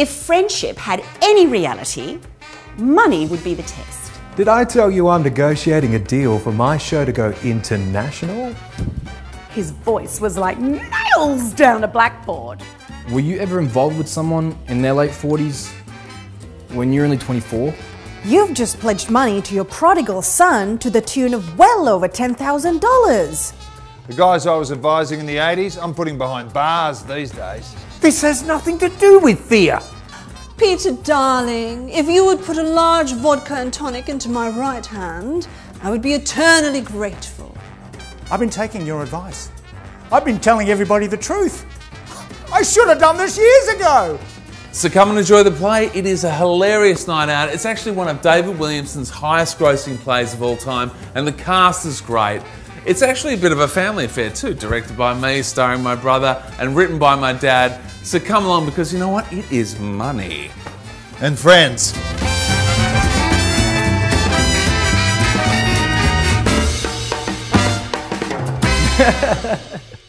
If friendship had any reality, money would be the test. Did I tell you I'm negotiating a deal for my show to go international? His voice was like nails down a blackboard. Were you ever involved with someone in their late 40s when you're only 24? You've just pledged money to your prodigal son to the tune of well over $10,000. The guys I was advising in the 80s, I'm putting behind bars these days. This has nothing to do with Thea. Peter, darling, if you would put a large vodka and tonic into my right hand, I would be eternally grateful. I've been taking your advice. I've been telling everybody the truth. I should have done this years ago. So come and enjoy the play. It is a hilarious night out. It's actually one of David Williamson's highest grossing plays of all time, and the cast is great. It's actually a bit of a family affair too, directed by me, starring my brother, and written by my dad. So come along because you know what? It is money. And friends.